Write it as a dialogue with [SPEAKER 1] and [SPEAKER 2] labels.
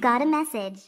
[SPEAKER 1] Got a message.